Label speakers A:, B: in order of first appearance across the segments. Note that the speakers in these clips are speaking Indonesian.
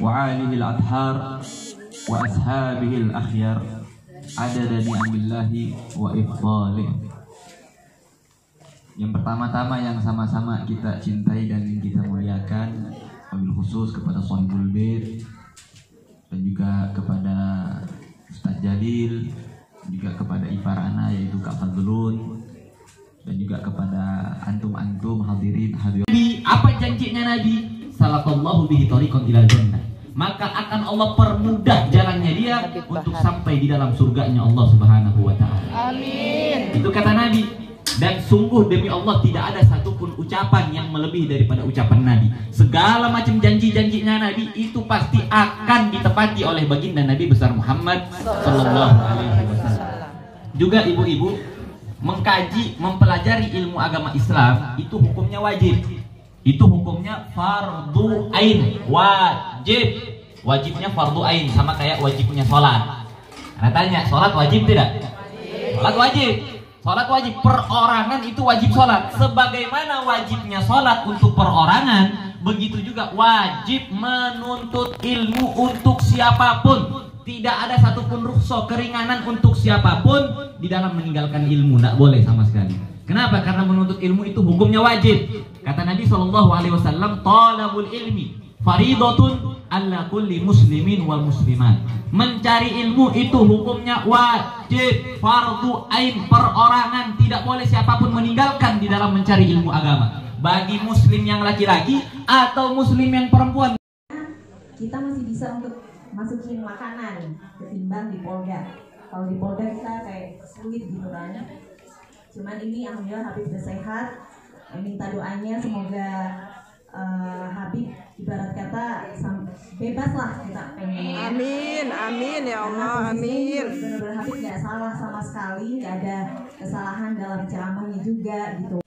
A: وعاله الأطهار وأصحابه الأخيار عدد نعم الله وإفضاله Yang pertama-tama yang sama-sama kita cintai dan kita muliakan Wabil khusus kepada Sohibul Bait Dan juga kepada Ustadz Jalil Juga kepada Ifarana yaitu Kak Fadlun Dan juga kepada antum-antum hadirin hadirin Nabi, apa janjinya Nabi? Salatallahu bihi tariqan ila jannah maka akan Allah permudah jalannya dia untuk sampai di dalam surganya Allah Subhanahu wa taala.
B: Amin.
A: Itu kata Nabi. Dan sungguh demi Allah tidak ada satupun ucapan yang melebihi daripada ucapan Nabi. Segala macam janji-janjinya Nabi itu pasti akan ditepati oleh baginda Nabi besar Muhammad Sallallahu Alaihi Wasallam. Juga ibu-ibu mengkaji, mempelajari ilmu agama Islam itu hukumnya wajib. Itu hukumnya fardu ain, wajib. Wajibnya fardu ain sama kayak wajibnya sholat. Karena tanya, sholat wajib tidak? Sholat wajib. Sholat wajib perorangan itu wajib sholat. Sebagaimana wajibnya sholat untuk perorangan, begitu juga wajib menuntut ilmu untuk siapa pun. Tidak ada satupun rukhsah keringanan untuk siapa pun di dalam meninggalkan ilmu. Tidak boleh sama sekali. Kenapa? Karena menuntut ilmu itu hukumnya wajib. Kata Nabi Shallallahu Alaihi Wasallam, "Talabul ilmi faridatun ala kulli muslimin wal muslimat." Mencari ilmu itu hukumnya wajib, fardu ain, perorangan. Tidak boleh siapa pun meninggalkan di dalam mencari ilmu agama. Bagi muslim yang laki-laki atau muslim yang perempuan.
B: Kita masih bisa untuk masukin makanan ketimbang di polda. Kalau di polda kita kayak sulit gitu kan. Cuman ini alhamdulillah Habib udah sehat. Minta doanya semoga eh, Habib ibarat kata bebas lah kita pengen.
C: Amin, amin ya Allah, amin.
B: Benar-benar Habib nggak salah sama sekali, nggak ada kesalahan dalam ceramahnya juga gitu.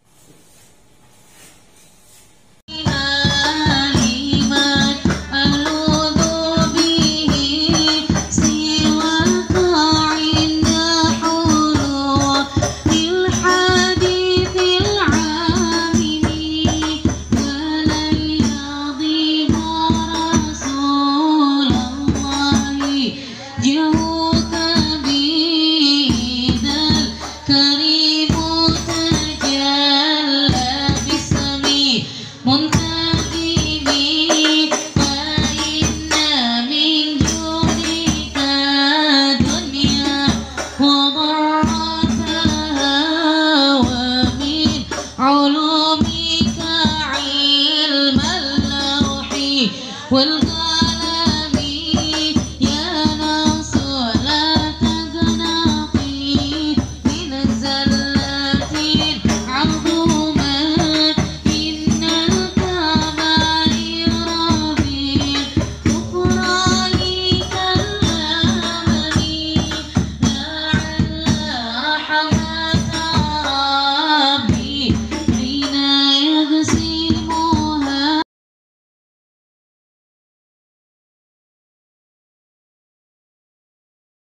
D: علومك علم اللوح والقلم